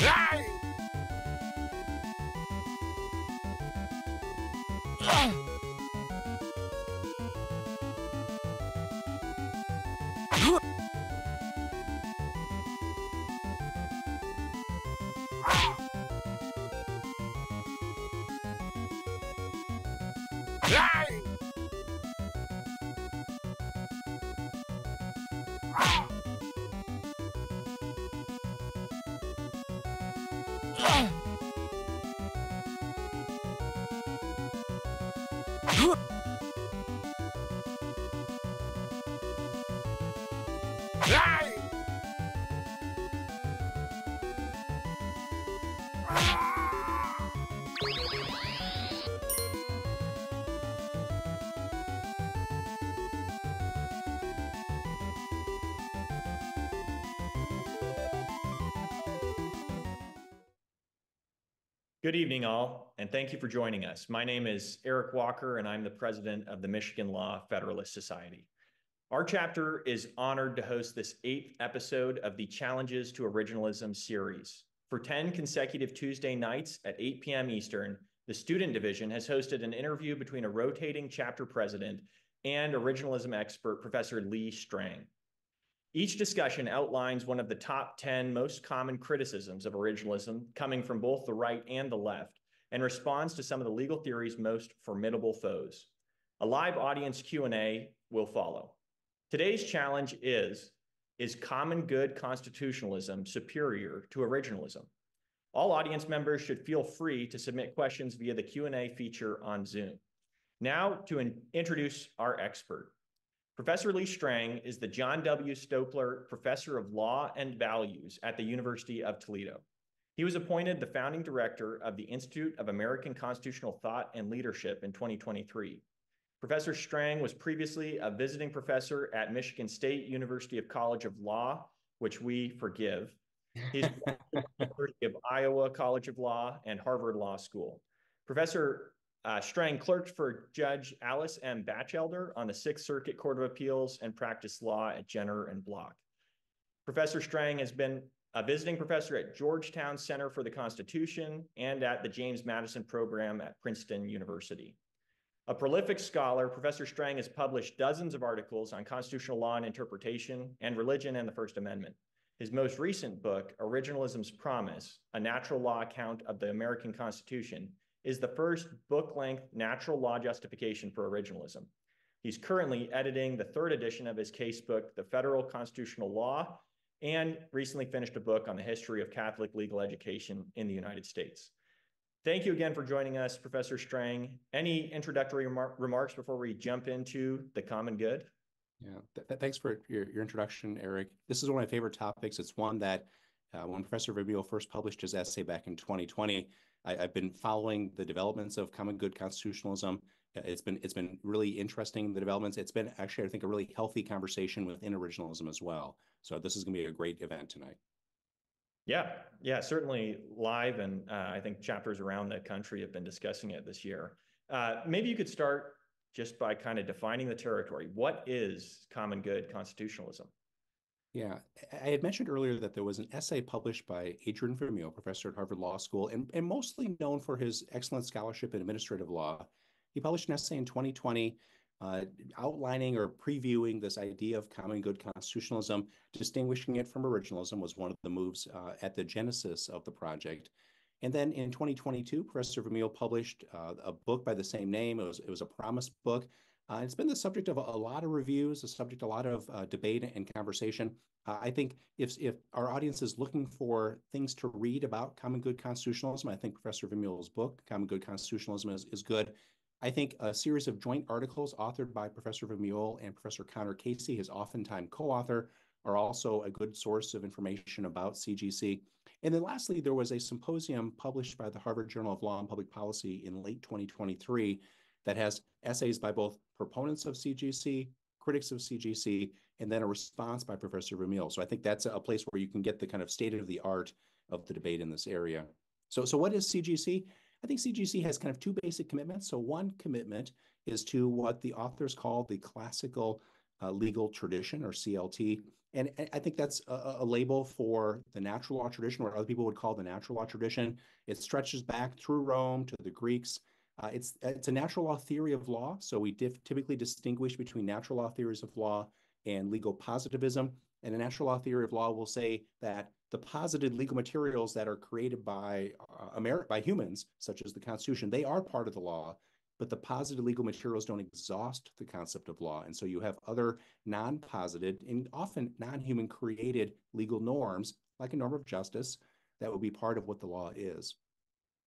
Ah! Good evening, all, and thank you for joining us. My name is Eric Walker, and I'm the president of the Michigan Law Federalist Society. Our chapter is honored to host this eighth episode of the Challenges to Originalism series. For 10 consecutive Tuesday nights at 8 p.m. Eastern, the student division has hosted an interview between a rotating chapter president and originalism expert, Professor Lee Strang. Each discussion outlines one of the top 10 most common criticisms of originalism coming from both the right and the left and responds to some of the legal theory's most formidable foes. A live audience Q&A will follow. Today's challenge is, is common good constitutionalism superior to originalism? All audience members should feel free to submit questions via the Q&A feature on Zoom. Now to in introduce our expert. Professor Lee Strang is the John W. Stoepler Professor of Law and Values at the University of Toledo. He was appointed the founding director of the Institute of American Constitutional Thought and Leadership in 2023. Professor Strang was previously a visiting professor at Michigan State University of College of Law, which we forgive. He's University of Iowa College of Law and Harvard Law School. Professor uh, Strang clerked for Judge Alice M. Batchelder on the Sixth Circuit Court of Appeals and practiced law at Jenner and Block. Professor Strang has been a visiting professor at Georgetown Center for the Constitution and at the James Madison Program at Princeton University. A prolific scholar, Professor Strang has published dozens of articles on constitutional law and interpretation and religion and the First Amendment. His most recent book, Originalism's Promise, a natural law account of the American Constitution, is the first book length natural law justification for originalism. He's currently editing the third edition of his casebook, The Federal Constitutional Law, and recently finished a book on the history of Catholic legal education in the United States. Thank you again for joining us, Professor Strang. Any introductory remar remarks before we jump into the common good? Yeah, th thanks for your, your introduction, Eric. This is one of my favorite topics. It's one that uh, when Professor Vermeule first published his essay back in 2020, I, have been following the developments of common good constitutionalism. It's been it's been really interesting the developments. It's been actually I think a really healthy conversation within originalism as well. So this is going to be a great event tonight. Yeah, yeah, certainly live, and uh, I think chapters around the country have been discussing it this year. Uh, maybe you could start just by kind of defining the territory. What is common good constitutionalism? Yeah, I had mentioned earlier that there was an essay published by Adrian Vermeule, professor at Harvard Law School, and, and mostly known for his excellent scholarship in administrative law. He published an essay in 2020 uh, outlining or previewing this idea of common good constitutionalism, distinguishing it from originalism was one of the moves uh, at the genesis of the project. And then in 2022, Professor Vermeule published uh, a book by the same name. It was, it was a promise book uh, it's been the subject of a, lot of reviews, the subject of a lot of uh, debate and conversation. Uh, I think if if our audience is looking for things to read about common good constitutionalism, I think Professor Vermeule's book, Common Good Constitutionalism, is, is good. I think a series of joint articles authored by Professor Vermeule and Professor Conor Casey, his oftentimes co-author, are also a good source of information about CGC. And then lastly, there was a symposium published by the Harvard Journal of Law and Public Policy in late 2023 that has essays by both proponents of CGC, critics of CGC, and then a response by Professor Vermeule. So I think that's a place where you can get the kind of state of the art of the debate in this area. So, so what is CGC? I think CGC has kind of two basic commitments. So one commitment is to what the authors call the classical uh, legal tradition or CLT. And I think that's a, a, label for the natural law tradition, what other people would call the natural law tradition. It stretches back through Rome to the Greeks. Uh, it's it's a natural law theory of law, so we typically distinguish between natural law theories of law and legal positivism. And a natural law theory of law will say that the posited legal materials that are created by uh, Ameri- by humans, such as the Constitution, they are part of the law, but the posited legal materials don't exhaust the concept of law. And so you have other non-posited and often non-human created legal norms, like a norm of justice, that would be part of what the law is.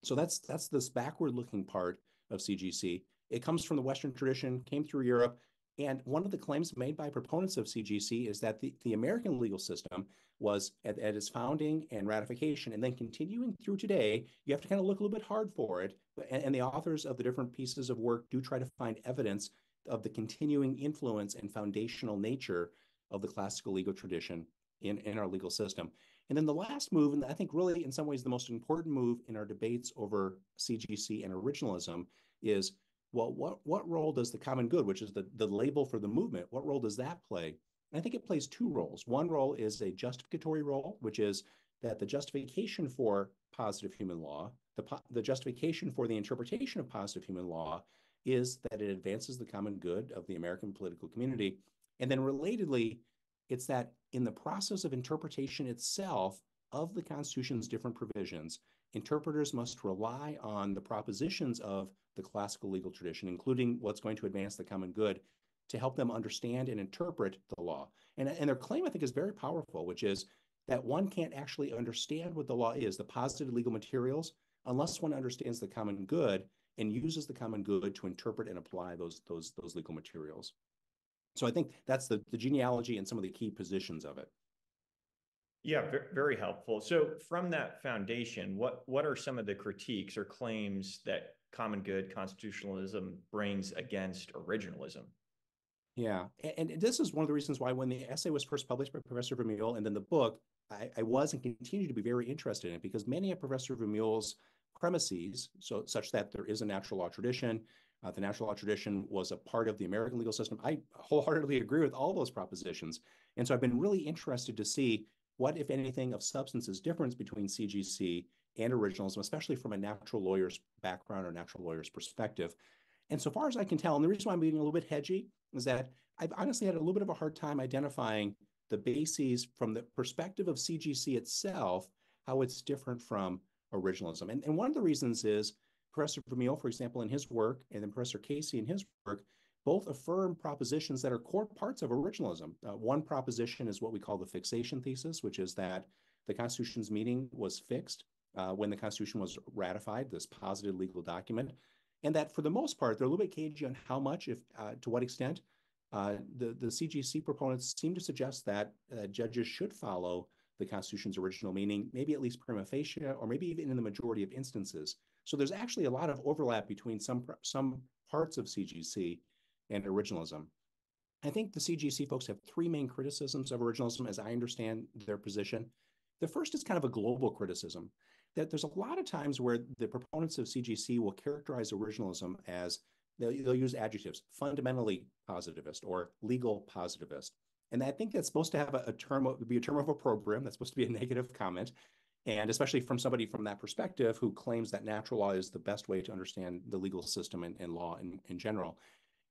So that's that's this backward-looking part of CGC. It comes from the Western tradition, came through Europe, and one of the claims made by proponents of CGC is that the, the American legal system was at, at, its founding and ratification, and then continuing through today, you have to kind of look a little bit hard for it. And, and the authors of the different pieces of work do try to find evidence of the continuing influence and foundational nature of the classical legal tradition in, in our legal system. And then the last move, and I think really in some ways the most important move in our debates over CGC and originalism, is well, what, what role does the common good, which is the, the label for the movement, what role does that play? And I think it plays two roles. One role is a justificatory role, which is that the justification for positive human law, the, the justification for the interpretation of positive human law is that it advances the common good of the American political community. And then relatedly, it's that in the process of interpretation itself of the Constitution's different provisions, interpreters must rely on the propositions of the classical legal tradition, including what's going to advance the common good, to help them understand and interpret the law. And, and their claim, I think, is very powerful, which is that one can't actually understand what the law is, the positive legal materials, unless one understands the common good and uses the common good to interpret and apply those, those, those legal materials. So I think that's the, the genealogy and some of the key positions of it. Yeah, very helpful. So from that foundation, what what are some of the critiques or claims that common good constitutionalism brings against originalism. Yeah, and, and, this is one of the reasons why when the essay was first published by Professor Vermeule and then the book, I, I was and continue to be very interested in it because many of Professor Vermeule's premises, so such that there is a natural law tradition, uh, the natural law tradition was a part of the American legal system. I wholeheartedly agree with all those propositions, and so I've been really interested to see what, if anything, of substance is difference between CGC and originalism, especially from a natural lawyer's background or natural lawyer's perspective. And so far as I can tell, and the reason why I'm being a little bit hedgy is that I've honestly had a little bit of a hard time identifying the bases from the perspective of CGC itself, how it's different from originalism. And, and one of the reasons is Professor Vermeule, for example, in his work, and then Professor Casey in his work, both affirm propositions that are core parts of originalism. Uh, one proposition is what we call the fixation thesis, which is that the Constitution's meaning was fixed uh, when the Constitution was ratified, this positive legal document, and that for the most part, they're a little bit cagey on how much, if uh, to what extent. Uh, the, the CGC proponents seem to suggest that uh, judges should follow the Constitution's original meaning, maybe at least prima facie, or maybe even in the majority of instances. So there's actually a lot of overlap between some some parts of CGC and originalism. I think the CGC folks have three main criticisms of originalism, as I understand their position. The first is kind of a global criticism that there's a lot of times where the proponents of CGC will characterize originalism as they'll, they'll use adjectives, fundamentally positivist or legal positivist. And I think that's supposed to have a, a term, be a term of opprobrium. That's supposed to be a negative comment. And especially from somebody from that perspective who claims that natural law is the best way to understand the legal system and, and law in, in general.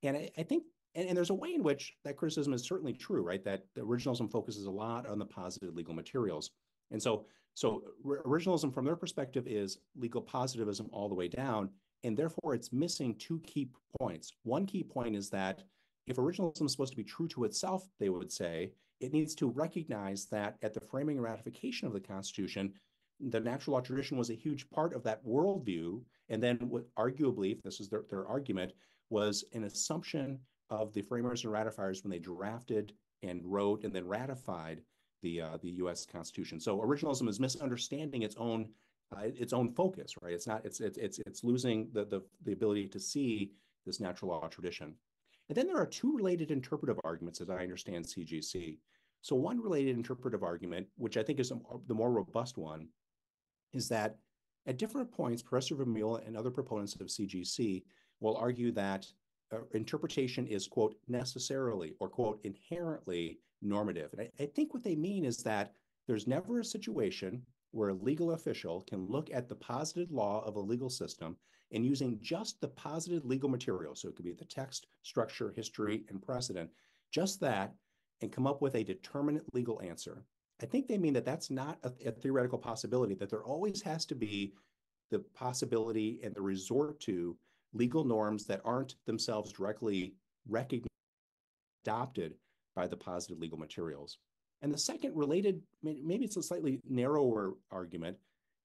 And I, I think, and, and, there's a way in which that criticism is certainly true, right? That originalism focuses a lot on the positive legal materials. And so so originalism from their perspective is legal positivism all the way down. And therefore, it's missing two key points. One key point is that if originalism is supposed to be true to itself, they would say, it needs to recognize that at the framing and ratification of the Constitution, the natural law tradition was a huge part of that worldview. And then, what arguably, if this is their, their argument, was an assumption of the framers and ratifiers when they drafted and wrote and then ratified the uh, the U.S. Constitution. So originalism is misunderstanding its own uh, its own focus, right? It's not it's it's it's it's losing the the the ability to see this natural law tradition. And then there are two related interpretive arguments, as I understand CGC. So one related interpretive argument, which I think is the more robust one, is that at different points, Professor Vermeule and other proponents of CGC will argue that uh, interpretation is, quote, necessarily or, quote, inherently normative. And I, I think what they mean is that there's never a situation where a legal official can look at the posited law of a legal system and using just the posited legal material, so it could be the text, structure, history, and precedent, just that, and come up with a determinate legal answer. I think they mean that that's not a, a theoretical possibility, that there always has to be the possibility and the resort to legal norms that aren't themselves directly recognized, adopted by the positive legal materials. And the second related, maybe it's a slightly narrower argument,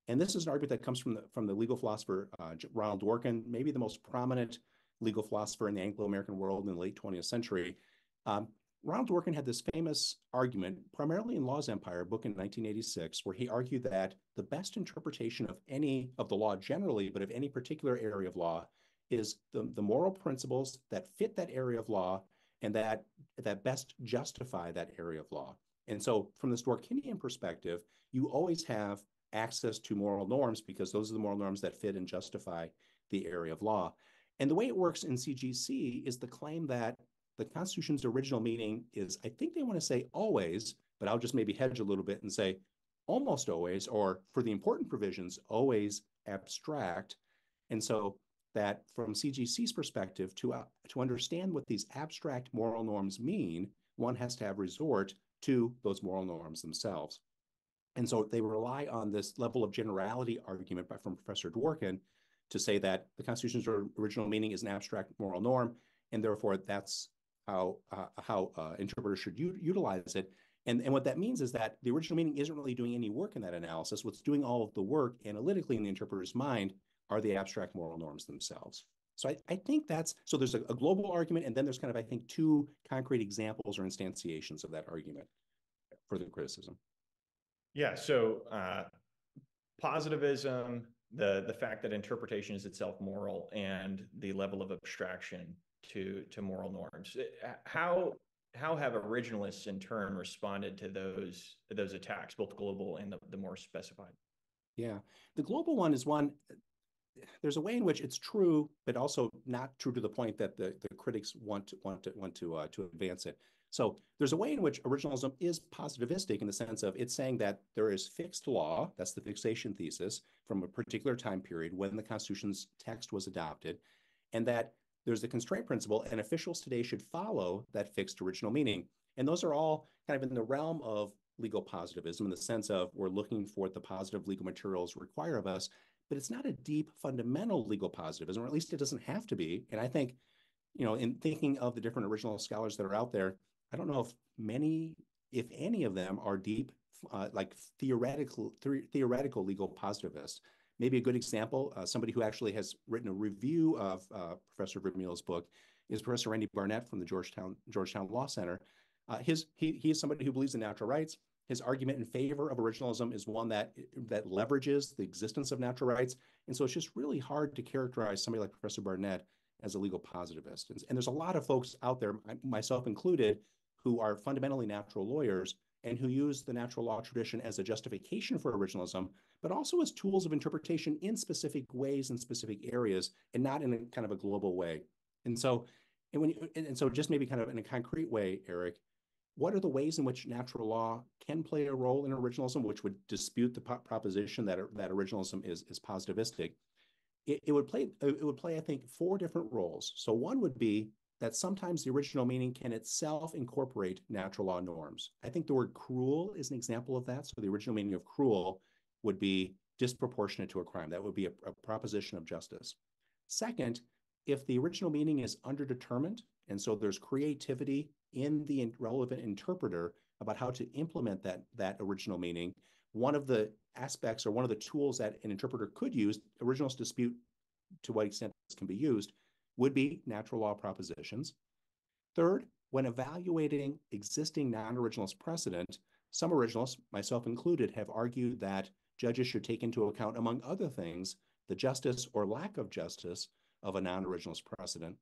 and this is an argument that comes from the, from the legal philosopher uh, Ronald Dworkin, maybe the most prominent legal philosopher in the Anglo-American world in the late 20th century. Um, Ronald Dworkin had this famous argument, primarily in Law's Empire, book in 1986, where he argued that the best interpretation of any of the law generally, but of any particular area of law, is the, the moral principles that fit that area of law and that that best justify that area of law. And so, from the Dworkinian perspective, you always have access to moral norms because those are the moral norms that fit and justify the area of law. And the way it works in CGC is the claim that the Constitution's original meaning is, I think they want to say always, but I'll just maybe hedge a little bit and say almost always, or for the important provisions, always abstract. And so that from CGC's perspective, to, uh, to understand what these abstract moral norms mean, one has to have resort to those moral norms themselves. And so they rely on this level of generality argument by, from Professor Dworkin to say that the Constitution's original meaning is an abstract moral norm, and therefore that's how uh, how uh, interpreters should utilize it. And, and what that means is that the original meaning isn't really doing any work in that analysis. What's doing all of the work analytically in the interpreter's mind are the abstract moral norms themselves. So I, I think that's so there's a, a global argument, and then there's kind of I think two concrete examples or instantiations of that argument for the criticism. Yeah. So uh, positivism, the the fact that interpretation is itself moral, and the level of abstraction to to moral norms. Uh, how how have originalists in turn responded to those those attacks, both global and the, the more specified? Yeah, the global one is one. There's a way in which it's true, but also not true to the point that the, the critics want to want to want to uh, to advance it. So there's a way in which originalism is positivistic in the sense of it's saying that there is fixed law, that's the fixation thesis, from a particular time period when the Constitution's text was adopted, and that there's the constraint principle, and officials today should follow that fixed original meaning. And those are all kind of in the realm of legal positivism in the sense of we're looking for what the positive legal materials require of us, but it's not a deep fundamental legal positivism, or at least it doesn't have to be. And I think, you know, in thinking of the different original scholars that are out there, I don't know if many, if any of them are deep, uh, like theoretical, theoretical legal positivists. Maybe a good example, uh, somebody who actually has written a review of uh, Professor Vermeule's book is Professor Randy Barnett from the Georgetown Georgetown Law Center. Uh, his he he is somebody who believes in natural rights. His argument in favor of originalism is one that that leverages the existence of natural rights, and so it's just really hard to characterize somebody like Professor Barnett as a legal positivist. And, and there's a lot of folks out there, myself included, who are fundamentally natural lawyers and who use the natural law tradition as a justification for originalism, but also as tools of interpretation in specific ways in specific areas and not in a kind of a global way. And so, and when you, and so just maybe kind of in a concrete way, Eric, what are the ways in which natural law can play a role in originalism, which would dispute the proposition that that originalism is is positivistic? It, it would play it would play I think four different roles. So one would be that sometimes the original meaning can itself incorporate natural law norms. I think the word cruel is an example of that. So the original meaning of cruel would be disproportionate to a crime. That would be a, a proposition of justice. Second, if the original meaning is underdetermined, and so there's creativity in the relevant interpreter about how to implement that, that original meaning, one of the aspects or one of the tools that an interpreter could use, originals dispute to what extent this can be used, would be natural law propositions. Third, when evaluating existing non-originalist precedent, some originalists, myself included, have argued that judges should take into account, among other things, the justice or lack of justice of a non-originalist precedent.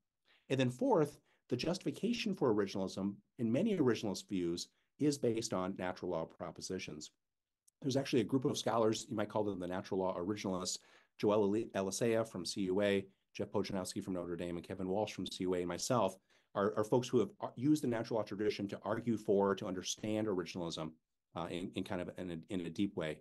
And then fourth, the justification for originalism in many originalist views is based on natural law propositions. There's actually a group of scholars, you might call them the natural law originalists, Joel Alicea from CUA, Jeff Pojanowski from Notre Dame and Kevin Walsh from CUA and myself are, are folks who have used the natural law tradition to argue for, to understand originalism uh, in, in kind of in a, in a deep way.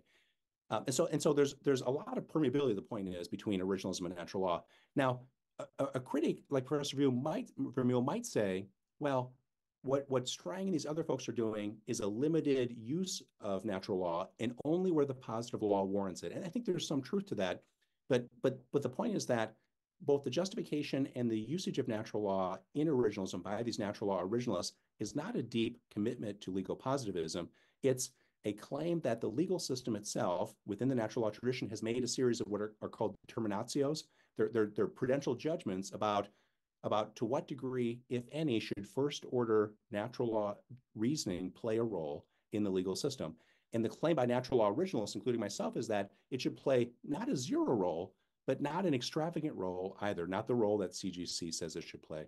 Uh, and so and so there's there's a lot of permeability. The point is between originalism and natural law. Now, a, a critic like Professor Vermeule might Vermeule might say, well, what what Strang and these other folks are doing is a limited use of natural law and only where the positive law warrants it. And I think there's some truth to that. But but but the point is that both the justification and the usage of natural law in originalism by these natural law originalists is not a deep commitment to legal positivism. It's a claim that the legal system itself, within the natural law tradition, has made a series of what are, are called determinatios. They're, they're, they're prudential judgments about, about to what degree, if any, should first order natural law reasoning play a role in the legal system. And the claim by natural law originalists, including myself, is that it should play not a zero role, but not an extravagant role either, not the role that CGC says it should play.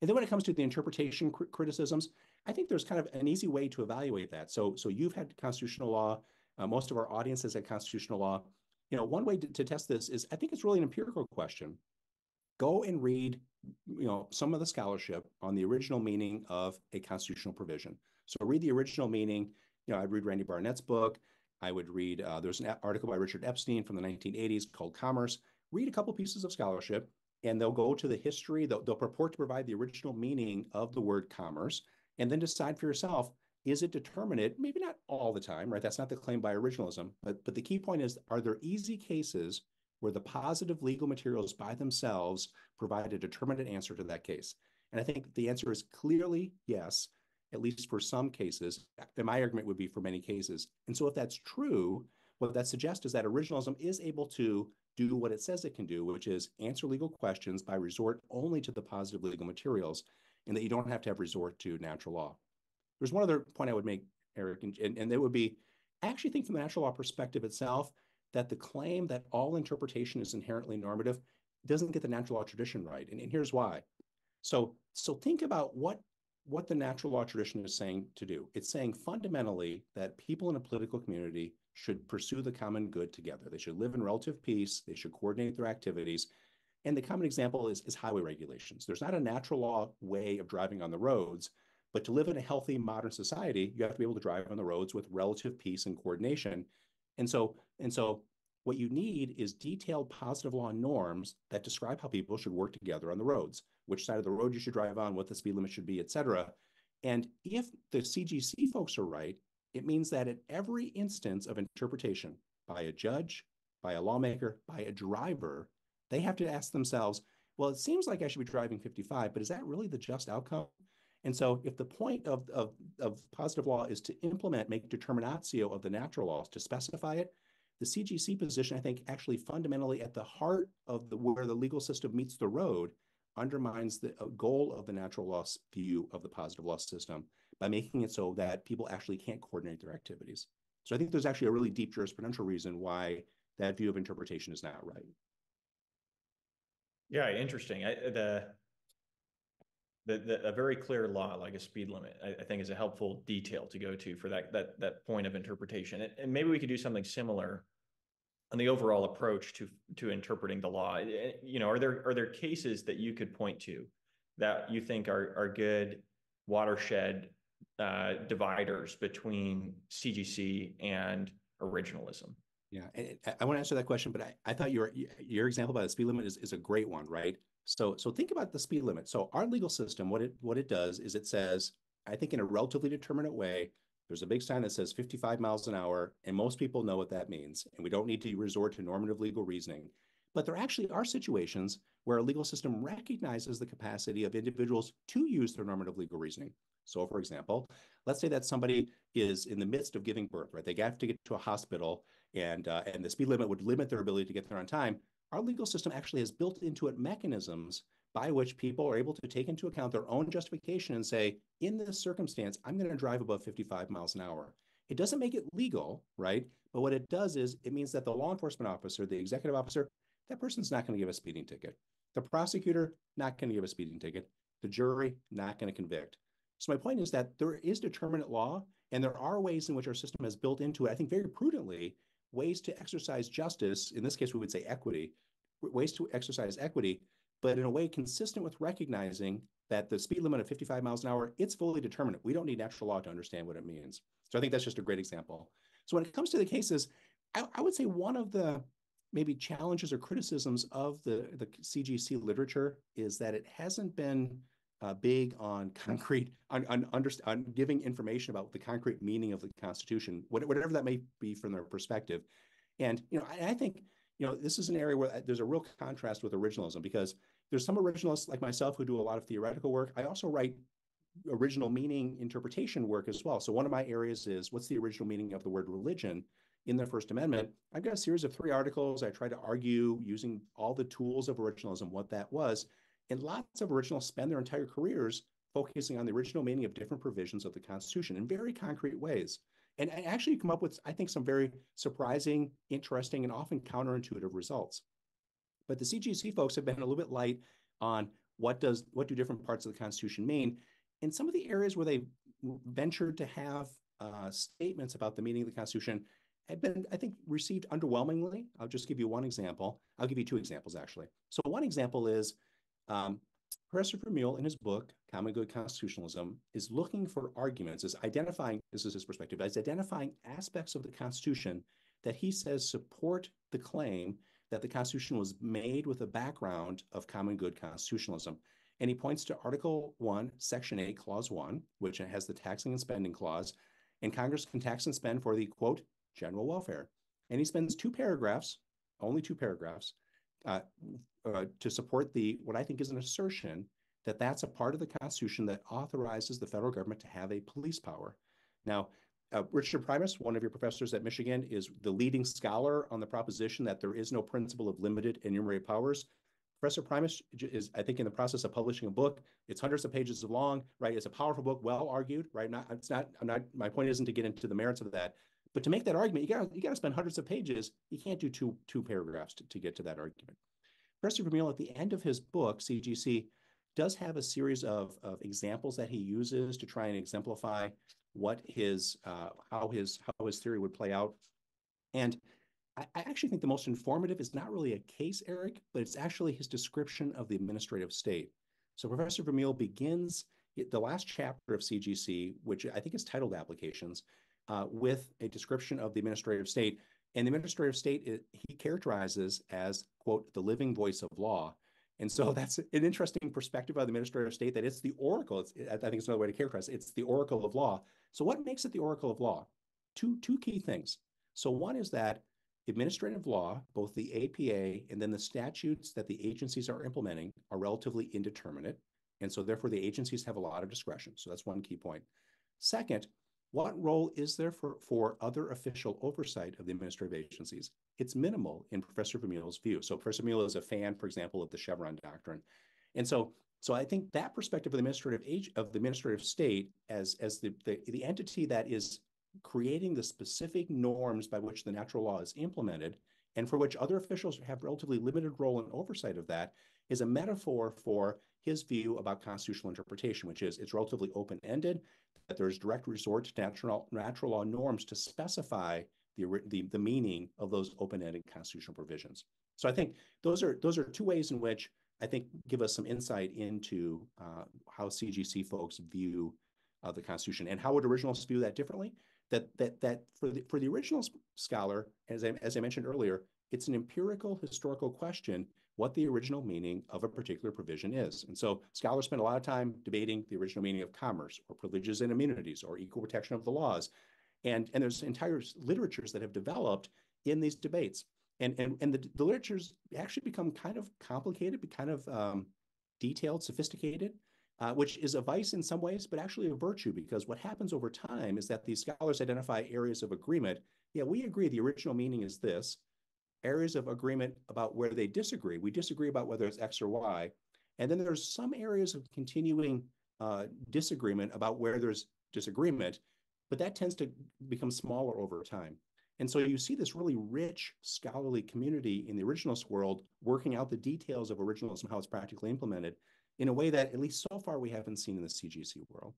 And then when it comes to the interpretation cr criticisms, I think there's kind of an easy way to evaluate that. So, so you've had constitutional law. Uh, most of our audience has had constitutional law. You know, one way to, to test this is I think it's really an empirical question. Go and read, you know, some of the scholarship on the original meaning of a constitutional provision. So read the original meaning. You know, I'd read Randy Barnett's book. I would read, uh, there's an article by Richard Epstein from the 1980s called Commerce. Read a couple pieces of scholarship and they'll go to the history, they'll, they'll purport to provide the original meaning of the word commerce, and then decide for yourself, is it determinate? Maybe not all the time, right? That's not the claim by originalism, but, but the key point is, are there easy cases where the positive legal materials by themselves provide a determinate answer to that case? And I think the answer is clearly yes, at least for some cases. And my argument would be for many cases. And so if that's true, what that suggests is that originalism is able to do what it says it can do, which is answer legal questions by resort only to the positive legal materials, and that you don't have to have resort to natural law. There's one other point I would make, Eric, and, and, and that would be I actually think from the natural law perspective itself that the claim that all interpretation is inherently normative doesn't get the natural law tradition right. And, and here's why. So, so think about what what the natural law tradition is saying to do. It's saying fundamentally that people in a political community should pursue the common good together. They should live in relative peace. They should coordinate their activities. And the common example is, is highway regulations. There's not a natural law way of driving on the roads, but to live in a healthy modern society, you have to be able to drive on the roads with relative peace and coordination. And so, and so what you need is detailed positive law norms that describe how people should work together on the roads, which side of the road you should drive on, what the speed limit should be, et cetera. And if the CGC folks are right, it means that at every instance of interpretation by a judge, by a lawmaker, by a driver, they have to ask themselves, well, it seems like I should be driving 55, but is that really the just outcome? And so if the point of, of, of positive law is to implement, make determinatio of the natural laws, to specify it, the CGC position, I think, actually fundamentally at the heart of the where the legal system meets the road, undermines the uh, goal of the natural law view of the positive law system by making it so that people actually can't coordinate their activities. So I think there's actually a really deep jurisprudential reason why that view of interpretation is not right. Yeah, interesting. I, the, the, the, a very clear law like a speed limit, I, I, think is a helpful detail to go to for that, that, that point of interpretation. And, and maybe we could do something similar on the overall approach to, to interpreting the law. Eh, you know, are there, are there cases that you could point to that you think are, are good watershed uh, dividers between CGC and originalism? Yeah, I, I want to answer that question, but I, I thought your your example about the speed limit is, is a great one, right? So so think about the speed limit. So our legal system, what it what it does is it says, I think in a relatively determinate way, there's a big sign that says 55 miles an hour, and most people know what that means, and we don't need to resort to normative legal reasoning. But there actually are situations where a legal system recognizes the capacity of individuals to use their normative legal reasoning. So, for example, let's say that somebody is in the midst of giving birth, right? They have to get to a hospital, and uh, and the speed limit would limit their ability to get there on time. Our legal system actually has built into it mechanisms by which people are able to take into account their own justification and say, in this circumstance, I'm going to drive above 55 miles an hour. It doesn't make it legal, right? But what it does is it means that the law enforcement officer, the executive officer, that person's not going to give a speeding ticket. The prosecutor, not going to give a speeding ticket. The jury, not going to convict. So my point is that there is determinate law, and there are ways in which our system has built into it, I think very prudently, ways to exercise justice. In this case, we would say equity, ways to exercise equity but in a way consistent with recognizing that the speed limit of 55 miles an hour, it's fully determinate. We don't need natural law to understand what it means. So I think that's just a great example. So when it comes to the cases, I, I would say one of the maybe challenges or criticisms of the, the CGC literature is that it hasn't been uh, big on concrete, on, on, on giving information about the concrete meaning of the Constitution, whatever that may be from their perspective. And, you know, I, I think, you know, this is an area where uh, there's a real contrast with originalism because there's some originalists like myself who do a lot of theoretical work. I also write original meaning interpretation work as well. So one of my areas is what's the original meaning of the word religion in the First Amendment? I've got a series of three articles. I try to argue using all the tools of originalism what that was. And lots of originals spend their entire careers focusing on the original meaning of different provisions of the Constitution in very concrete ways. And actually come up with, I think, some very surprising, interesting, and often counterintuitive results. But the CGC folks have been a little bit light on what does what do different parts of the Constitution mean. In some of the areas where they ventured to have uh, statements about the meaning of the Constitution have been, I think, received underwhelmingly. I'll just give you one example. I'll give you two examples, actually. So one example is um, Professor Vermeule, in his book, Common Good Constitutionalism, is looking for arguments, is identifying, this is his perspective, is identifying aspects of the Constitution that he says support the claim that the Constitution was made with a background of common good constitutionalism. And he points to Article 1, Section 8, Clause 1, which has the taxing and spending clause. And Congress can tax and spend for the quote, general welfare. And he spends two paragraphs, only two paragraphs, uh, uh, to support the what I think is an assertion that that's a part of the Constitution that authorizes the federal government to have a police power. Now, uh, Richard Primus, one of your professors at Michigan, is the leading scholar on the proposition that there is no principle of limited enumerated powers. Professor Primus is, I think, in the process of publishing a book. It's hundreds of pages long, right? It's a powerful book, well argued, right? Not, it's not. I'm not. My point isn't to get into the merits of that, but to make that argument, you got you got to spend hundreds of pages. You can't do two two paragraphs to, to get to that argument. Professor Vermeule, at the end of his book, CGC, does have a series of, of examples that he uses to try and exemplify what his uh, how his how his theory would play out. And I, I actually think the most informative is not really a case, Eric, but it's actually his description of the administrative state. So Professor Vermeule begins the last chapter of CGC, which I think is titled Applications, uh, with a description of the administrative state. And the administrative state it, he characterizes as, quote, the living voice of law. And so that's an interesting perspective of the administrative state that it's the oracle. It's, I think it's another way to characterize it. It's the oracle of law. So what makes it the oracle of law? Two, two key things. So one is that administrative law, both the APA and then the statutes that the agencies are implementing are relatively indeterminate. And so therefore the agencies have a lot of discretion. So that's one key point. Second, what role is there for, for other official oversight of the administrative agencies? It's minimal in Professor Vermeule's view. So Professor Vermeule is a fan, for example, of the Chevron doctrine. And so, so I think that perspective of the administrative age of the administrative state as, as the, the, the entity that is creating the specific norms by which the natural law is implemented and for which other officials have relatively limited role in oversight of that is a metaphor for his view about constitutional interpretation, which is it's relatively open-ended that there's direct resort to natural, natural law norms to specify the, the, the meaning of those open-ended constitutional provisions. So I think those are those are two ways in which I think give us some insight into uh, how CGC folks view uh, the Constitution and how would originalists view that differently. That that that for the for the original scholar, as I, as I mentioned earlier, it's an empirical historical question what the original meaning of a particular provision is. And so scholars spend a lot of time debating the original meaning of commerce or privileges and immunities or equal protection of the laws. And, and there's entire literatures that have developed in these debates. And, and, and the, the literatures actually become kind of complicated, kind of um, detailed, sophisticated, uh, which is a vice in some ways, but actually a virtue because what happens over time is that these scholars identify areas of agreement. Yeah, we agree the original meaning is this areas of agreement about where they disagree. We disagree about whether it's X or Y. And then there's some areas of continuing uh, disagreement about where there's disagreement, but that tends to become smaller over time. And so you see this really rich scholarly community in the originalist world working out the details of originalism, how it's practically implemented in a way that, at least so far, we haven't seen in the CGC world.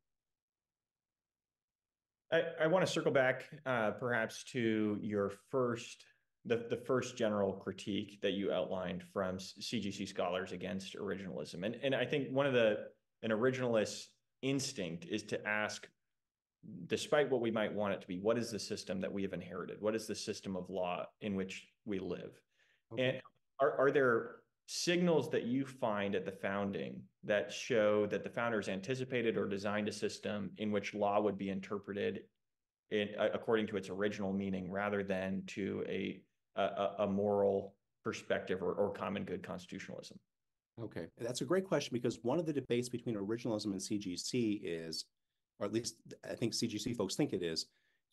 I, I want to circle back uh, perhaps to your first the, the first general critique that you outlined from CGC scholars against originalism. And, and I think one of the, an originalist instinct is to ask, despite what we might want it to be, what is the system that we have inherited? What is the system of law in which we live? Okay. And are, are there signals that you find at the founding that show that the founders anticipated or designed a system in which law would be interpreted in, according to its original meaning rather than to a, a, a moral perspective or, or common good constitutionalism? Okay, that's a great question because one of the debates between originalism and CGC is, or at least I think CGC folks think it is,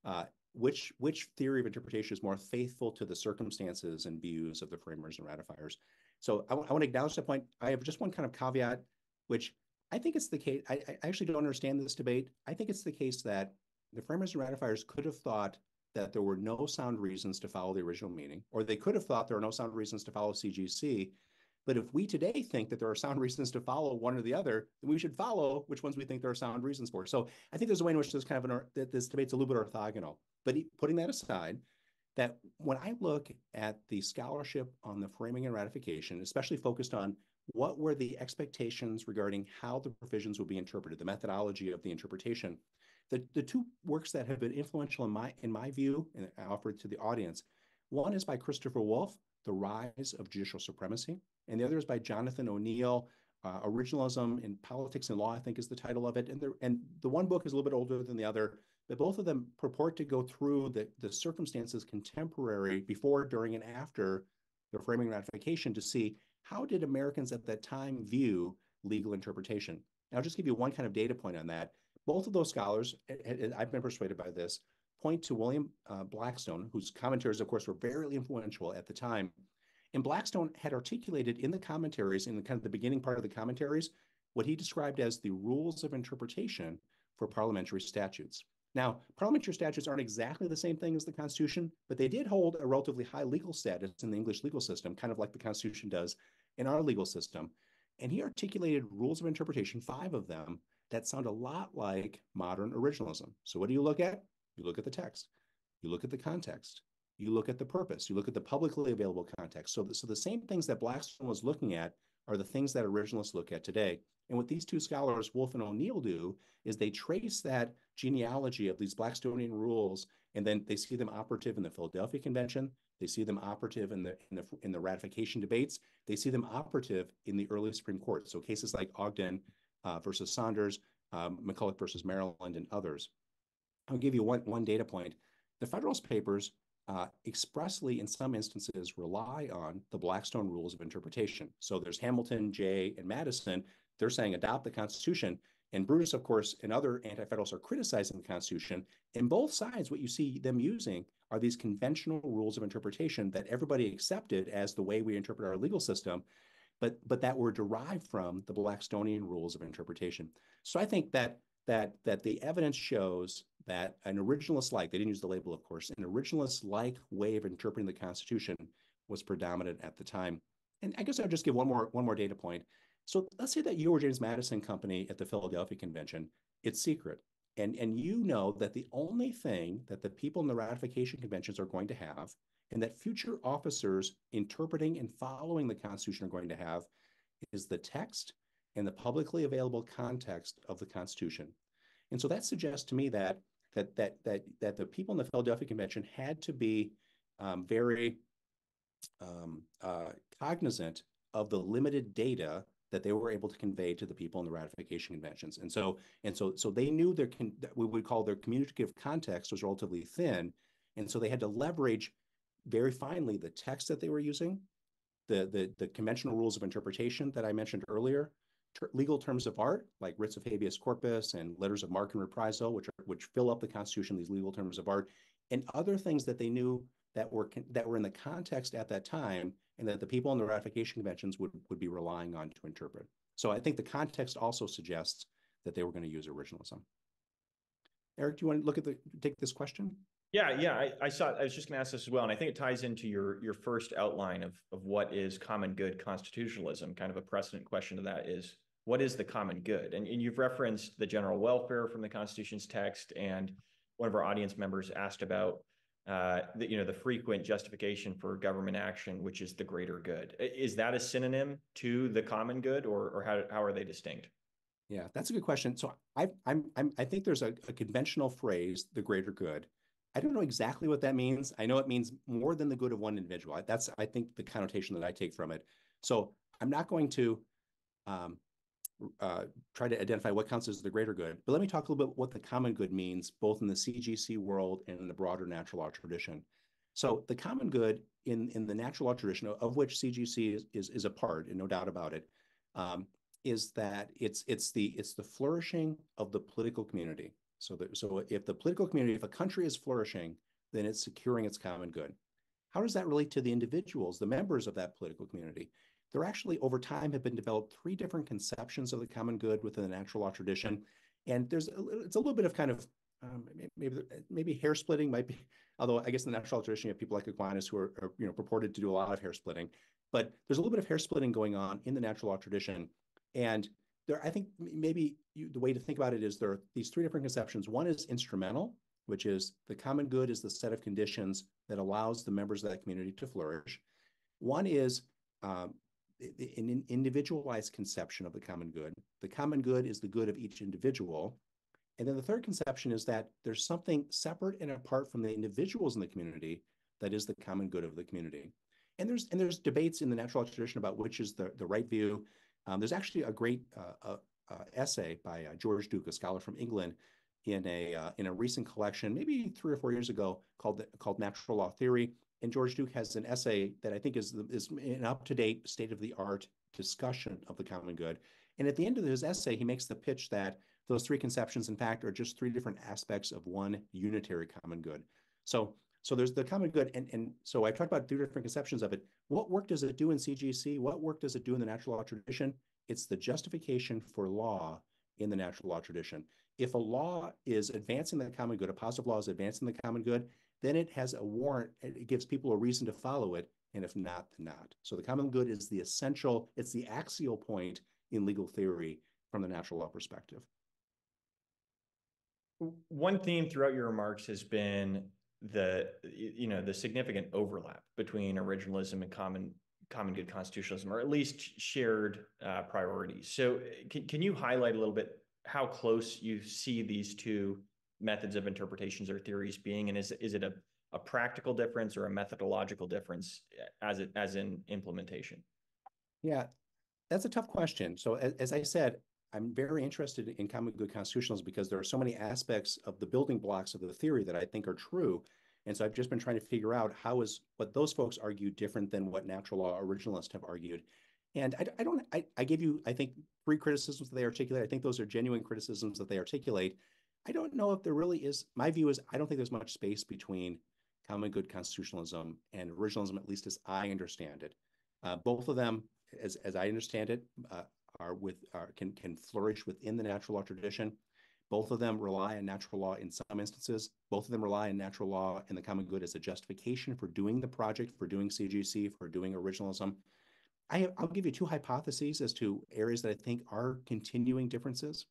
uh, which which theory of interpretation is more faithful to the circumstances and views of the framers and ratifiers? So I, I want to acknowledge that point. I have just one kind of caveat, which I think it's the case. I, I actually don't understand this debate. I think it's the case that the framers and ratifiers could have thought that there were no sound reasons to follow the original meaning, or they could have thought there are no sound reasons to follow CGC. But if we today think that there are sound reasons to follow one or the other, then we should follow which ones we think there are sound reasons for. So I think there's a way in which this kind of an that this debate's a little bit orthogonal. But putting that aside, that when I look at the scholarship on the framing and ratification, especially focused on what were the expectations regarding how the provisions would be interpreted, the methodology of the interpretation, the, the two works that have been influential in my in my view and offered to the audience, one is by Christopher Wolfe, The Rise of Judicial Supremacy, and the other is by Jonathan O'Neill, uh, Originalism in Politics and Law, I think is the title of it. And the, and the one book is a little bit older than the other, but both of them purport to go through the, the circumstances contemporary before, during, and after the framing ratification to see how did Americans at that time view legal interpretation. I'll just give you one kind of data point on that. Both of those scholars, and I've been persuaded by this, point to William uh, Blackstone, whose commentaries, of course, were very influential at the time. And Blackstone had articulated in the commentaries, in the kind of the beginning part of the commentaries, what he described as the rules of interpretation for parliamentary statutes. Now, parliamentary statutes aren't exactly the same thing as the Constitution, but they did hold a relatively high legal status in the English legal system, kind of like the Constitution does in our legal system. And he articulated rules of interpretation, five of them, that sound a lot like modern originalism. So, what do you look at? You look at the text, you look at the context, you look at the purpose, you look at the publicly available context. So, the, so the same things that Blackstone was looking at are the things that originalists look at today. And what these two scholars, Wolfe and O'Neill, do is they trace that genealogy of these Blackstonian rules, and then they see them operative in the Philadelphia Convention. They see them operative in the in the in the ratification debates. They see them operative in the early Supreme Court. So cases like Ogden uh, versus Saunders, um, McCulloch versus Maryland, and others. I'll give you one one data point. The Federalist Papers uh, expressly, in some instances, rely on the Blackstone rules of interpretation. So there's Hamilton, Jay, and Madison. They're saying adopt the Constitution. And Brutus, of course, and other anti-federalists are criticizing the Constitution. And both sides, what you see them using are these conventional rules of interpretation that everybody accepted as the way we interpret our legal system, but but that were derived from the Blackstonian rules of interpretation. So I think that that that the evidence shows that an originalist like they didn't use the label, of course, an originalist like way of interpreting the Constitution was predominant at the time. And I guess I'll just give one more one more data point. So let's say that you or James Madison Company at the Philadelphia Convention, it's secret. And, and you know that the only thing that the people in the ratification conventions are going to have, and that future officers interpreting and following the Constitution are going to have, is the text and the publicly available context of the Constitution. And so that suggests to me that that that that that the people in the Philadelphia Convention had to be um, very um, uh, cognizant of the limited data that they were able to convey to the people in the ratification conventions. And so, and so, so they knew their con- we would call their communicative context was relatively thin, and so they had to leverage very finely the text that they were using, the the, the conventional rules of interpretation that I mentioned earlier, ter- legal terms of art like writs of habeas corpus and letters of marque and reprisal, which are, which fill up the Constitution. These legal terms of art, and other things that they knew that were that were in the context at that time and that the people in the ratification conventions would, would be relying on to interpret. So I think the context also suggests that they were going to use originalism. Eric, do you want to look at the take this question? Yeah, yeah, I, I saw. I was just going to ask this as well, and I think it ties into your your first outline of of what is common good constitutionalism. Kind of a precedent question to that is what is the common good, and, and you've referenced the general welfare from the Constitution's text, and one of our audience members asked about uh, the, you know, the frequent justification for government action, which is the greater good. Is that a synonym to the common good, or or how how are they distinct? Yeah, that's a good question. So I I'm, I'm I think there's a, a conventional phrase, the greater good. I don't know exactly what that means. I know it means more than the good of one individual. That's I think the connotation that I take from it. So I'm not going to um, uh, try to identify what counts as the greater good. But let me talk a little bit what the common good means, both in the CGC world and in the broader natural law tradition. So the common good in, in the natural law tradition, of which CGC is, is, is a part, and no doubt about it, um, is that it's it's the it's the flourishing of the political community. So that so if the political community, if a country is flourishing, then it's securing its common good. How does that relate to the individuals, the members of that political community? there actually over time have been developed three different conceptions of the common good within the natural law tradition. And there's a, it's a little bit of kind of um, maybe maybe hair splitting might be, although I guess in the natural law tradition you have people like Aquinas who are, are you know purported to do a lot of hair splitting, but there's a little bit of hair splitting going on in the natural law tradition, and there I think maybe you, the way to think about it is there are these three different conceptions. One is instrumental, which is the common good is the set of conditions that allows the members of that community to flourish. One is um, an individualized conception of the common good. The common good is the good of each individual. And then the third conception is that there's something separate and apart from the individuals in the community that is the common good of the community. And there's and there's debates in the natural tradition about which is the, the right view. Um, there's actually a great uh, uh, uh, essay by uh, George Duke, a scholar from England, in a uh, in a recent collection, maybe three or four years ago, called called Natural Law Theory. And George Duke has an essay that I think is, is an up to date, state of the art discussion of the common good. And at the end of his essay, he makes the pitch that those three conceptions, in fact, are just three different aspects of one unitary common good. So, so there's the common good, and, and so I talked about three different conceptions of it. What work does it do in CGC? What work does it do in the natural law tradition? It's the justification for law in the natural law tradition. If a law is advancing the common good, a positive law is advancing the common good, then it has a warrant, it gives people a reason to follow it, and if not, then not. So the common good is the essential, it's the axial point in legal theory from the natural law perspective. One theme throughout your remarks has been the you know the significant overlap between originalism and common common good constitutionalism, or at least shared uh, priorities. So, can, can you highlight a little bit how close you see these two methods of interpretations or theories being, and is is it a a practical difference or a methodological difference as it as in implementation? Yeah, that's a tough question. So as, as I said, I'm very interested in common good constitutionalism because there are so many aspects of the building blocks of the theory that I think are true. And so I've just been trying to figure out how is what those folks argue different than what natural law originalists have argued. And I, I don't, I, I gave you, I think, three criticisms that they articulate. I think those are genuine criticisms that they articulate. I don't know if there really is. My view is I don't think there's much space between common good constitutionalism and originalism, at least as I understand it. Uh, both of them, as, as I understand it, uh, are with are, can can flourish within the natural law tradition. Both of them rely on natural law in some instances. Both of them rely on natural law and the common good as a justification for doing the project, for doing CGC, for doing originalism. I have, I'll give you two hypotheses as to areas that I think are continuing differences.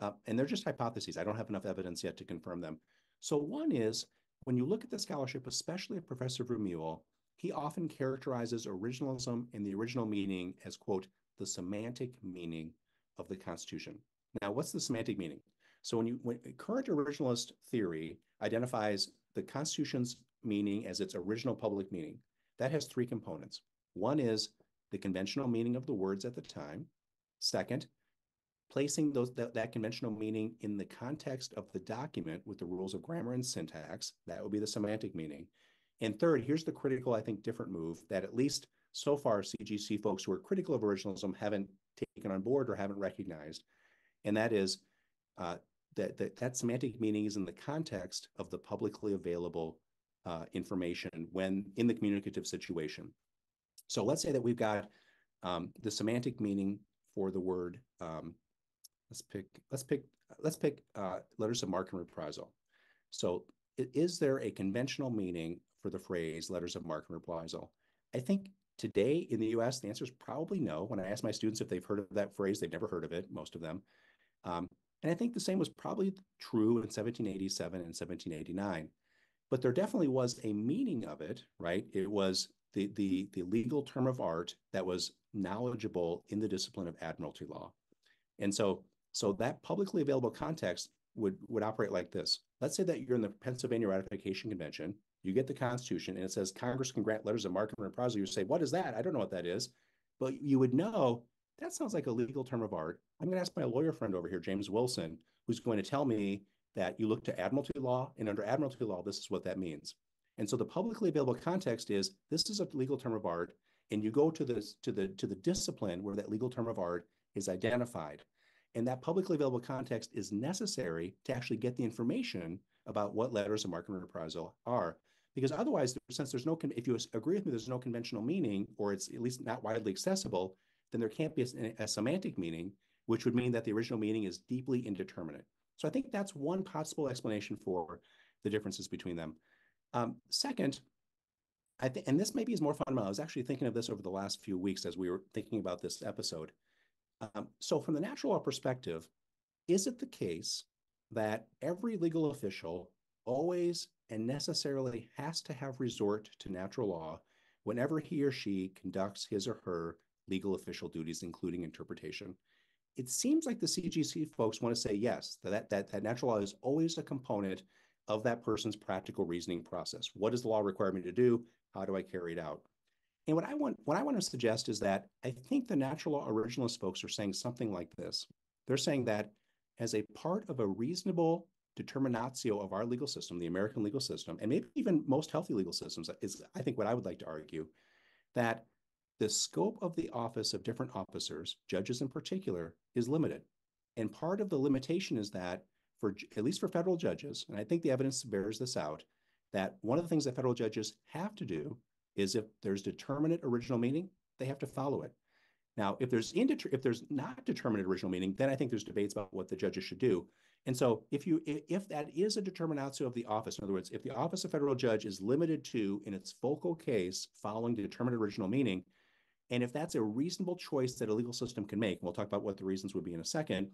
Uh, and they're just hypotheses. I don't have enough evidence yet to confirm them. So one is when you look at the scholarship, especially of Professor Vermeule, he often characterizes originalism in the original meaning as, quote, the semantic meaning of the Constitution. Now, what's the semantic meaning? So when you when current originalist theory identifies the Constitution's meaning as its original public meaning, that has three components. One is the conventional meaning of the words at the time. Second, placing those that, that conventional meaning in the context of the document with the rules of grammar and syntax. That would be the semantic meaning. And third, here's the critical, I think, different move that at least so far CGC folks who are critical of originalism haven't taken on board or haven't recognized. And that is uh, that, that that semantic meaning is in the context of the publicly available uh, information when in the communicative situation. So let's say that we've got um, the semantic meaning for the word um, Let's pick, let's pick, let's pick uh, letters of marque and reprisal. So is there a conventional meaning for the phrase letters of marque and reprisal? I think today in the US, the answer is probably no. When I ask my students if they've heard of that phrase, they've never heard of it, most of them. Um, and I think the same was probably true in 1787 and 1789. but there definitely was a meaning of it, right? It was the the the legal term of art that was knowledgeable in the discipline of admiralty law. And so so that publicly available context would would operate like this. Let's say that you're in the Pennsylvania Ratification Convention, you get the Constitution, and it says Congress can grant letters of marque and reprisal. You say, "What is that? I don't know what that is," but you would know that sounds like a legal term of art. I'm going to ask my lawyer friend over here, James Wilson, who's going to tell me that you look to admiralty law, and under admiralty law, this is what that means. And so the publicly available context is this is a legal term of art, and you go to the to the to the discipline where that legal term of art is identified. And that publicly available context is necessary to actually get the information about what letters of marque and reprisal are. Because otherwise, since there's no, if you agree with me, there's no conventional meaning, or it's at least not widely accessible, then there can't be a, a semantic meaning, which would mean that the original meaning is deeply indeterminate. So I think that's one possible explanation for the differences between them. Um, second, I think, and this maybe is more fundamental. I was actually thinking of this over the last few weeks as we were thinking about this episode. Um, so, from the natural law perspective, is it the case that every legal official always and necessarily has to have resort to natural law whenever he or she conducts his or her legal official duties, including interpretation? It seems like the CGC folks want to say yes, that, that, that natural law is always a component of that person's practical reasoning process. What does the law require me to do? How do I carry it out? And what I want what I want to suggest is that I think the natural law originalist folks are saying something like this. They're saying that as a part of a reasonable determinatio of our legal system, the American legal system, and maybe even most healthy legal systems, is I think what I would like to argue, that the scope of the office of different officers, judges in particular, is limited. And part of the limitation is that for at least for federal judges, and I think the evidence bears this out, that one of the things that federal judges have to do is if there's determinate original meaning, they have to follow it. Now, if there's indeter- if there's not determinate original meaning, then I think there's debates about what the judges should do. And so, if you if that is a determinatio of the office, in other words, if the office of federal judge is limited to in its focal case following the determinate original meaning, and if that's a reasonable choice that a legal system can make, and we'll talk about what the reasons would be in a second,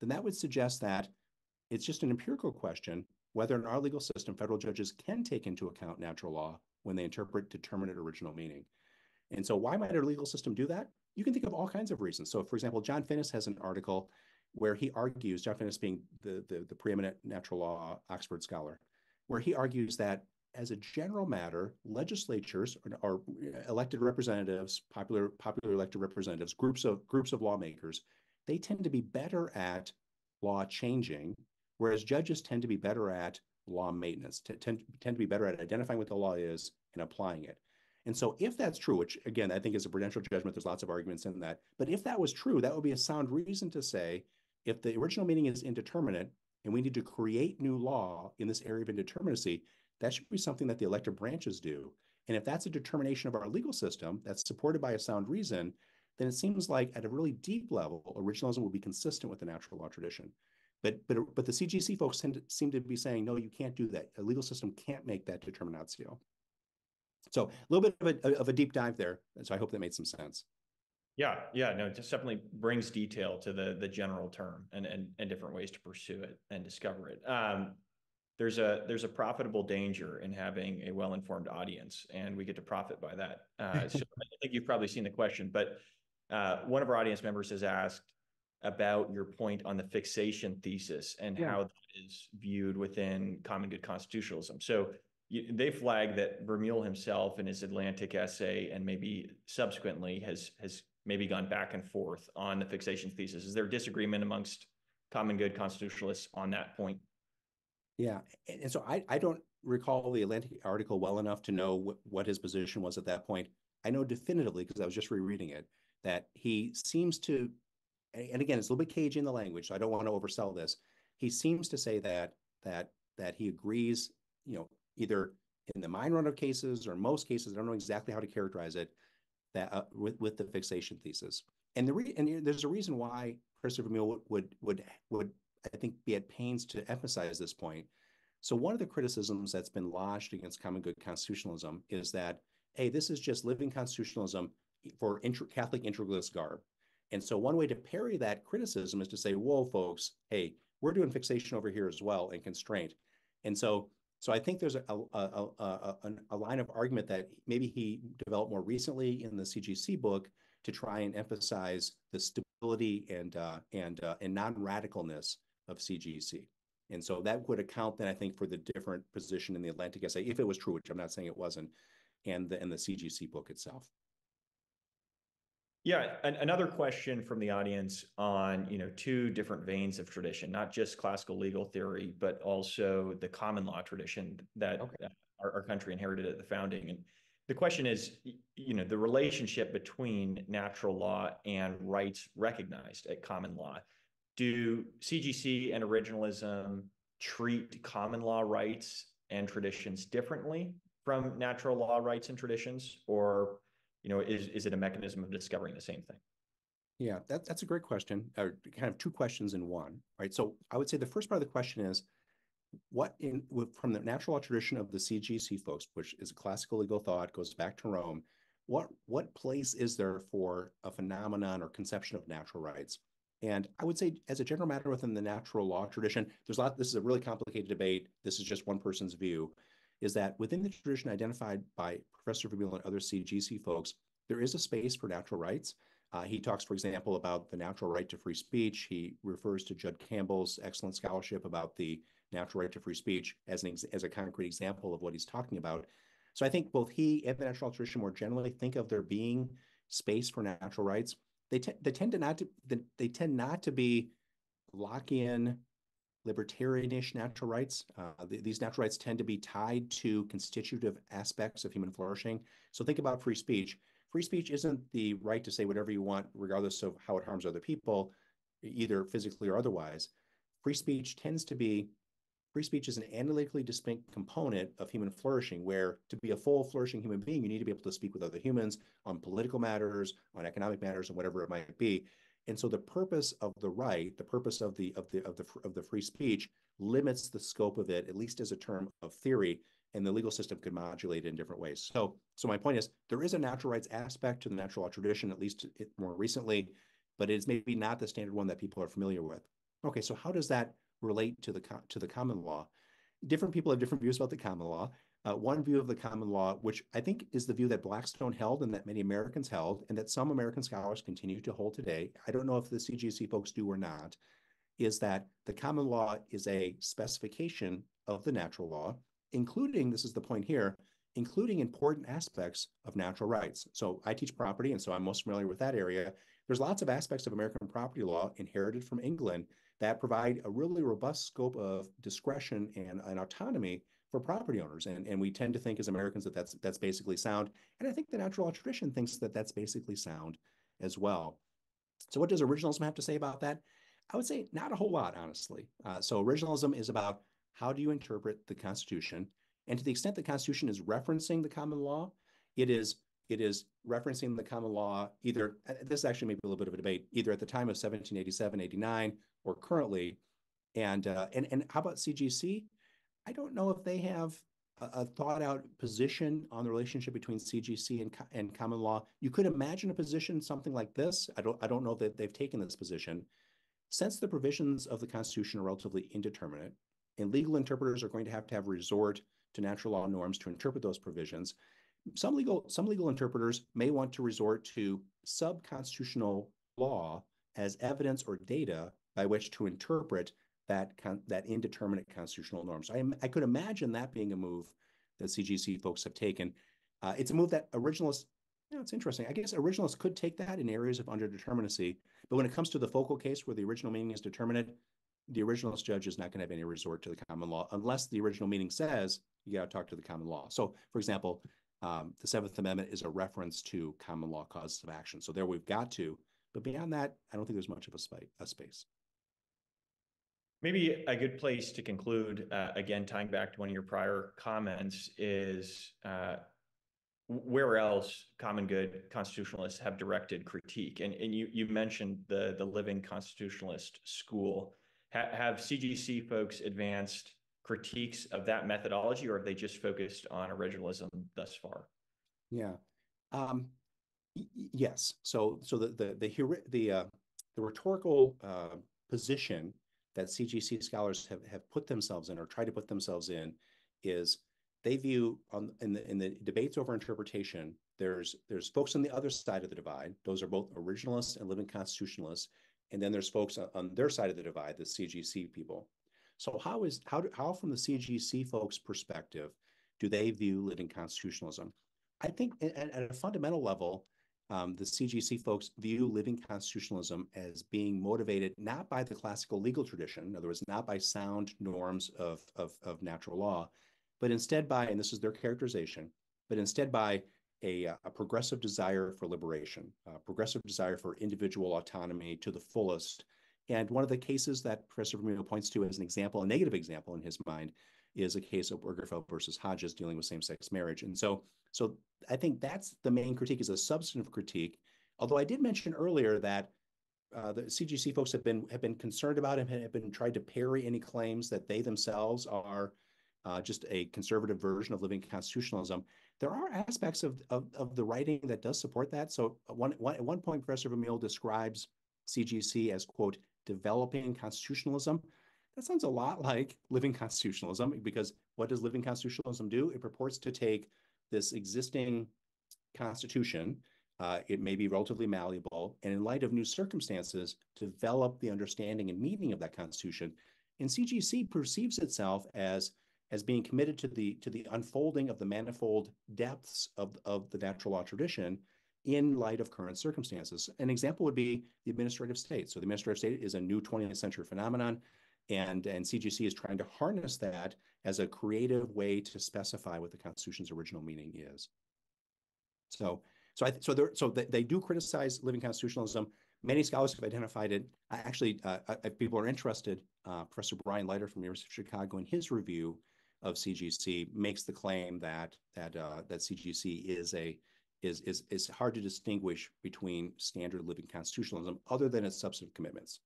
then that would suggest that it's just an empirical question whether in our legal system federal judges can take into account natural law when they interpret determinate original meaning. And so, why might our legal system do that? You can think of all kinds of reasons. So, for example, John Finnis has an article where he argues, John Finnis being the, the, the preeminent natural law Oxford scholar, where he argues that as a general matter, legislatures or, elected representatives, popular popular elected representatives, groups of groups of lawmakers, they tend to be better at law changing, whereas judges tend to be better at law maintenance, tend, tend to be better at identifying what the law is and applying it. And so, if that's true, which again, I think is a prudential judgment, there's lots of arguments in that. But if that was true, that would be a sound reason to say if the original meaning is indeterminate and we need to create new law in this area of indeterminacy, that should be something that the elected branches do. And if that's a determination of our legal system that's supported by a sound reason, then it seems like at a really deep level, originalism would be consistent with the natural law tradition. But but but the CGC folks tend to, seem to be saying, no, you can't do that. A legal system can't make that determinatio. So a little bit of a, of a deep dive there. So I hope that made some sense. Yeah, yeah, no, it just definitely brings detail to the the general term and and, and different ways to pursue it and discover it. Um, there's a there's a profitable danger in having a well informed audience, and we get to profit by that. Uh, so I think you've probably seen the question, but uh, one of our audience members has asked, about your point on the fixation thesis and yeah. how that is viewed within common good constitutionalism. So you, they flag that Vermeule himself in his Atlantic essay and maybe subsequently has has maybe gone back and forth on the fixation thesis. Is there disagreement amongst common good constitutionalists on that point? Yeah, and so I I don't recall the Atlantic article well enough to know what, what his position was at that point. I know definitively because I was just rereading it that he seems to and again, it's a little bit cagey in the language, so I don't want to oversell this. He seems to say that that that he agrees, you know, either in the mine run of cases or most cases, I don't know exactly how to characterize it, that uh, with with the fixation thesis. And the re- and there's a reason why Christopher Vermeule would would would I think be at pains to emphasize this point. So one of the criticisms that's been lodged against common good constitutionalism is that hey, this is just living constitutionalism for inter- Catholic integralist garb. And so one way to parry that criticism is to say, whoa, folks, hey, we're doing fixation over here as well and constraint. And so, So I think there's a, a, a, a, line of argument that maybe he developed more recently in the CGC book to try and emphasize the stability and uh, and uh, and non-radicalness of CGC. And so that would account then, I think, for the different position in the Atlantic essay, if it was true, which I'm not saying it wasn't, and the and the CGC book itself. Yeah, an, another question from the audience on you know two different veins of tradition, not just classical legal theory, but also the common law tradition that okay. our, our country inherited at the founding. And the question is, you know, the relationship between natural law and rights recognized at common law. Do CGC and originalism treat common law rights and traditions differently from natural law rights and traditions, or you know, is is it a mechanism of discovering the same thing? Yeah, that, that's a great question, or kind of two questions in one, right? So I would say the first part of the question is, what in from the natural law tradition of the CGC folks, which is classical legal thought, goes back to Rome, what what place is there for a phenomenon or conception of natural rights? And I would say, as a general matter within the natural law tradition, there's a lot. This is a really complicated debate. This is just one person's view is that within the tradition identified by Professor Vermeule and other CGC folks, there is a space for natural rights. Uh, he talks, for example, about the natural right to free speech. He refers to Jud Campbell's excellent scholarship about the natural right to free speech as an as a concrete example of what he's talking about. So I think both he and the natural tradition more generally think of there being space for natural rights. They, te- they tend to not to they tend not to be Lockean libertarianish natural rights. Uh, th- these natural rights tend to be tied to constitutive aspects of human flourishing. So think about free speech. Free speech isn't the right to say whatever you want, regardless of how it harms other people, either physically or otherwise. Free speech tends to be free speech is an analytically distinct component of human flourishing, where to be a full flourishing human being, you need to be able to speak with other humans on political matters, on economic matters, and whatever it might be. And so the purpose of the right, the purpose of the of the of the of the free speech limits the scope of it, at least as a term of theory, and the legal system could modulate it in different ways. So so my point is there is a natural rights aspect to the natural law tradition, at least more recently, but it's maybe not the standard one that people are familiar with. Okay, so how does that relate to the to the common law? Different people have different views about the common law. Uh, one view of the common law, which I think is the view that Blackstone held and that many Americans held, and that some American scholars continue to hold today, I don't know if the CGC folks do or not, is that the common law is a specification of the natural law, including, this is the point here, including important aspects of natural rights. So I teach property, and so I'm most familiar with that area. There's lots of aspects of American property law inherited from England that provide a really robust scope of discretion and, and autonomy for property owners. And, and we tend to think as Americans that that's, that's basically sound. And I think the natural law tradition thinks that that's basically sound as well. So what does originalism have to say about that? I would say not a whole lot, honestly. Uh, so originalism is about how do you interpret the Constitution? And to the extent the Constitution is referencing the common law, it is it is referencing the common law either this actually may be a little bit of a debate either at the time of 1787 89 or currently and uh, and and how about cgc I don't know if they have a, a thought out position on the relationship between CGC and, and common law. You could imagine a position something like this. I don't I don't know that they've taken this position. Since the provisions of the Constitution are relatively indeterminate, and legal interpreters are going to have to have resort to natural law norms to interpret those provisions, some legal some legal interpreters may want to resort to sub-constitutional law as evidence or data by which to interpret that con- that indeterminate constitutional norm. So I, I could imagine that being a move that CGC folks have taken. Uh, it's a move that originalists, you know, it's interesting. I guess originalists could take that in areas of underdeterminacy, but when it comes to the focal case where the original meaning is determinate, the originalist judge is not going to have any resort to the common law unless the original meaning says you got to talk to the common law. So, for example, um, the Seventh Amendment is a reference to common law causes of action. So there we've got to, but beyond that, I don't think there's much of a, sp- a space. Maybe a good place to conclude, uh, again, tying back to one of your prior comments, is uh, where else common good constitutionalists have directed critique? And, and you, you mentioned the, the Living Constitutionalist School. Ha- have CGC folks advanced critiques of that methodology, or have they just focused on originalism thus far? Yeah. Um, yes. So, so the the the the, uh, the rhetorical uh, position that CGC scholars have, have put themselves in or try to put themselves in is they view on in the in the debates over interpretation, there's there's folks on the other side of the divide. Those are both originalists and living constitutionalists, and then there's folks on, their side of the divide, the CGC people. So how is how do, how from the CGC folks' perspective do they view living constitutionalism? I think at, at a fundamental level, um, the CGC folks view living constitutionalism as being motivated not by the classical legal tradition, in other words, not by sound norms of, of, of natural law, but instead by, and this is their characterization, but instead by a, a progressive desire for liberation, a progressive desire for individual autonomy to the fullest. And one of the cases that Professor Vermeule points to as an example, a negative example in his mind, is a case of Obergefell versus Hodges dealing with same-sex marriage. And so, so I think that's the main critique is a substantive critique. Although I did mention earlier that uh, the CGC folks have been have been concerned about and have been tried to parry any claims that they themselves are uh, just a conservative version of living constitutionalism. There are aspects of, of, of the writing that does support that. So one, one, at one point, Professor Vermeule describes CGC as, quote, developing constitutionalism. That sounds a lot like living constitutionalism because what does living constitutionalism do? It purports to take this existing constitution, uh, it may be relatively malleable, and in light of new circumstances, develop the understanding and meaning of that constitution. And CGC perceives itself as as being committed to the to the unfolding of the manifold depths of, of the natural law tradition in light of current circumstances. An example would be the administrative state. So the administrative state is a new 20th century phenomenon, and, and CGC is trying to harness that as a creative way to specify what the Constitution's original meaning is. So, so I so they so they, they do criticize living constitutionalism. Many scholars have identified it. I actually, uh, if people are interested, uh, Professor Brian Leiter from the University of Chicago, in his review of CGC makes the claim that that uh, that CGC is a is is is hard to distinguish between standard living constitutionalism other than its substantive commitments.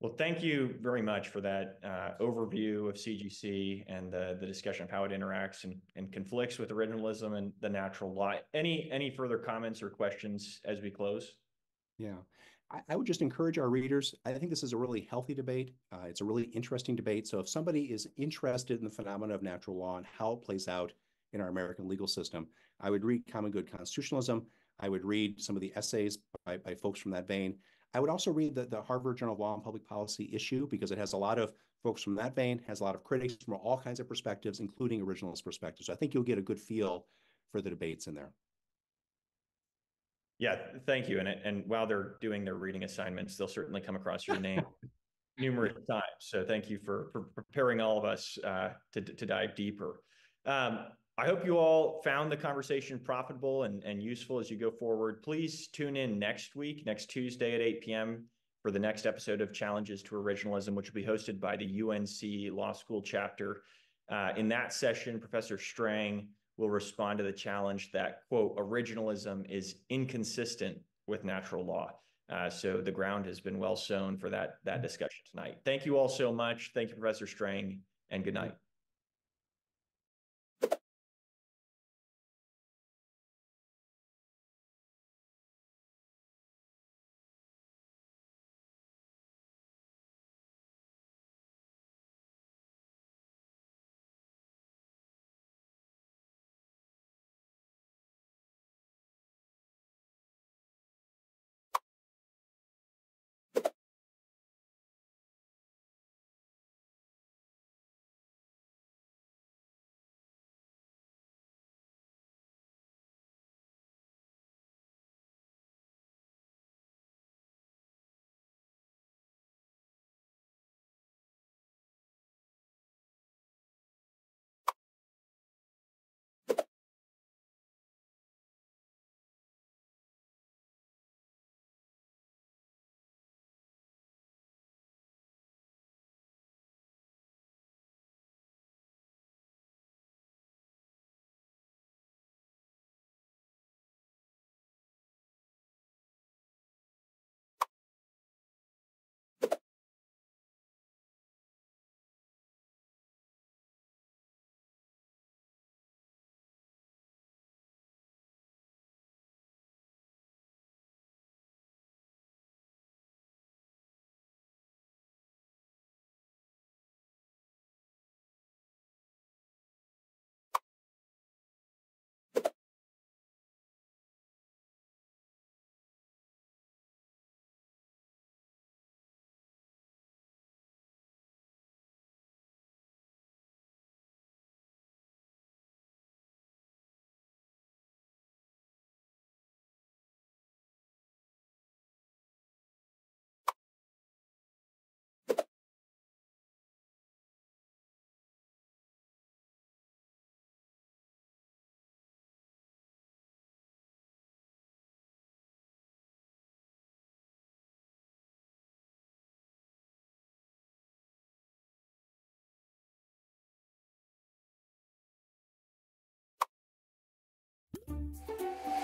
Well, thank you very much for that uh, overview of CGC and the, the discussion of how it interacts and, and conflicts with originalism and the natural law. Any any further comments or questions as we close? Yeah, I, I would just encourage our readers. I think this is a really healthy debate. Uh, it's a really interesting debate. So if somebody is interested in the phenomena of natural law and how it plays out in our American legal system, I would read Common Good Constitutionalism. I would read some of the essays by, by folks from that vein. I would also read the, the Harvard Journal of Law and Public Policy issue because it has a lot of folks from that vein, has a lot of critics from all kinds of perspectives, including originalist perspectives. So I think you'll get a good feel for the debates in there. Yeah, thank you. And and while they're doing their reading assignments, they'll certainly come across your name numerous times. So thank you for, for preparing all of us uh, to to dive deeper. Um, I hope you all found the conversation profitable and, and useful as you go forward. Please tune in next week, next Tuesday at 8 p.m. for the next episode of Challenges to Originalism, which will be hosted by the UNC Law School chapter. Uh, in that session, Professor Strang will respond to the challenge that, quote, originalism is inconsistent with natural law. Uh, so the ground has been well sown for that, that discussion tonight. Thank you all so much. Thank you, Professor Strang, and good night. あ!